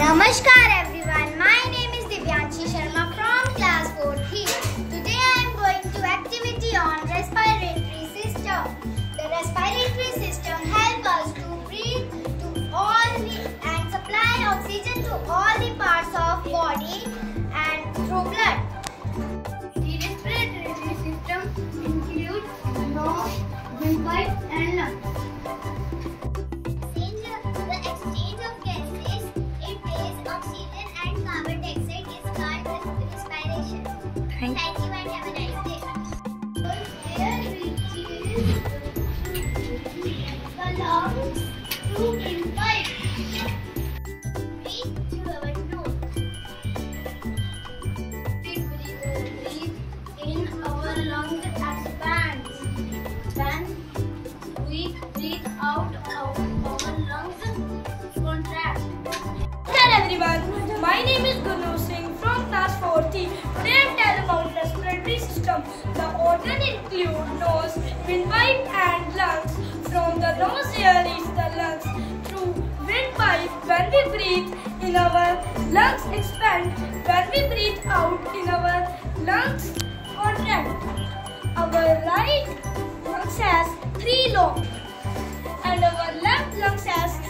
Namaskar everyone. My name is Divyanshi Sharma from class 4th. Today I am going to activity on respiratory system. The respiratory system helps us to breathe to all the, and supply oxygen to all the parts of body and through blood. The respiratory system includes nose, windpipe and lungs. Thank you have a our nose. We breathe in our lungs. Then we breathe out of our lungs contract. Hello everyone, my name is Gunu Singh from class 4th. The organ include nose, windpipe and lungs. From the nose air reaches the lungs through windpipe. When we breathe in our lungs expand. When we breathe out in our lungs contract. Our right lungs has three lobes and our left lungs has